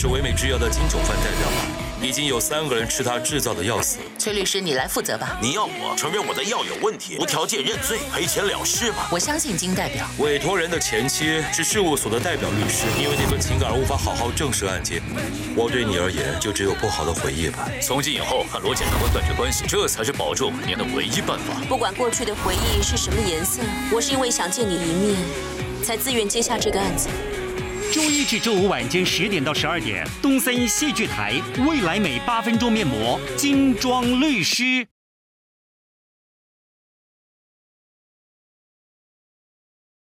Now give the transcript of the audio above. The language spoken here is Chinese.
是唯美制药的金九范代表吗？已经有三个人吃他制造的药死。崔律师，你来负责吧。你要我承认我的药有问题，无条件认罪，赔钱了事吗？我相信金代表。委托人的前妻是事务所的代表律师，因为那份情感而无法好好正视案件。我对你而言就只有不好的回忆吧。从今以后和罗检察官断绝关系，这才是保住您的唯一办法。不管过去的回忆是什么颜色，我是因为想见你一面，才自愿接下这个案子。周一至周五晚间十点到十二点，东森戏剧台，未来美八分钟面膜，精装律师。